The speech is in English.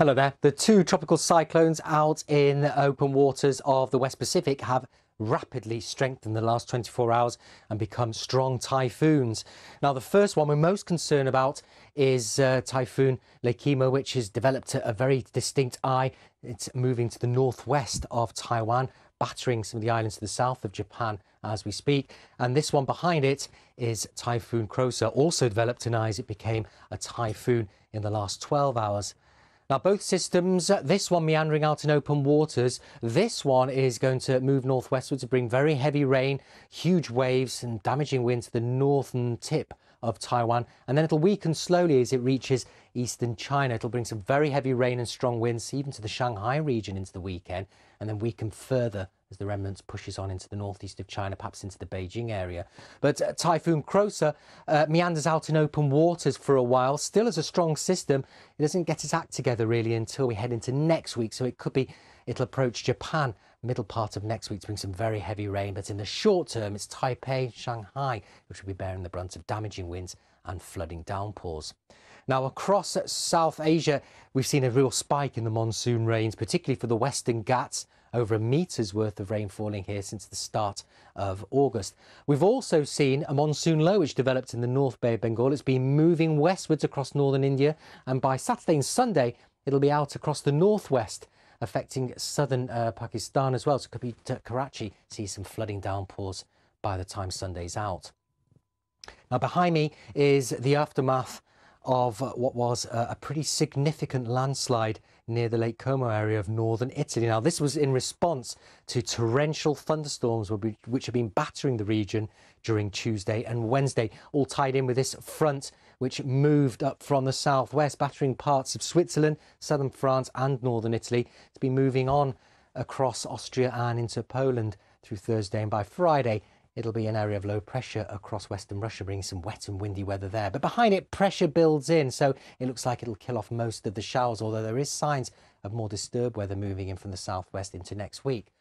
Hello there. The two tropical cyclones out in the open waters of the West Pacific have rapidly strengthened the last 24 hours and become strong typhoons. Now, the first one we're most concerned about is uh, Typhoon Lekima, which has developed a, very distinct eye. It's moving to the northwest of Taiwan, battering some of the islands to the south of Japan as we speak. And this one behind it is Typhoon Krosa, also developed an eye as it became a typhoon in the last 12 hours. Now, both systems, this one meandering out in open waters, this one is going to move northwestward to bring very heavy rain, huge waves and damaging winds to the northern tip of Taiwan. And then it'll weaken slowly as it reaches eastern China. It'll bring some very heavy rain and strong winds, even to the Shanghai region into the weekend, and then weaken further as the remnants pushes on into the northeast of China, perhaps into the Beijing area. But uh, Typhoon Krosa uh, meanders out in open waters for a while, still as a strong system. It doesn't get its act together really until we head into next week, so it could be it'll approach Japan middle part of next week to bring some very heavy rain. But in the short term, it's Taipei, Shanghai, which will be bearing the brunt of damaging winds and flooding downpours. Now, across South Asia, we've seen a real spike in the monsoon rains, particularly for the Western Ghats over a metre's worth of rain falling here since the start of August. We've also seen a monsoon low which developed in the North Bay of Bengal. It's been moving westwards across northern India, and by Saturday and Sunday, it'll be out across the northwest affecting southern uh, Pakistan as well. So could be Karachi see some flooding downpours by the time Sunday's out. Now behind me is the aftermath of uh, what was a pretty significant landslide near the Lake Como area of northern Italy. Now, this was in response to torrential thunderstorms which have been battering the region during Tuesday and Wednesday, all tied in with this front which moved up from the southwest, battering parts of Switzerland, southern France, and northern Italy. It's been moving on across Austria and into Poland through Thursday, and by Friday, It'll be an area of low pressure across western Russia, bringing some wet and windy weather there. But behind it, pressure builds in, so it looks like it'll kill off most of the showers, although there is signs of more disturbed weather moving in from the southwest into next week.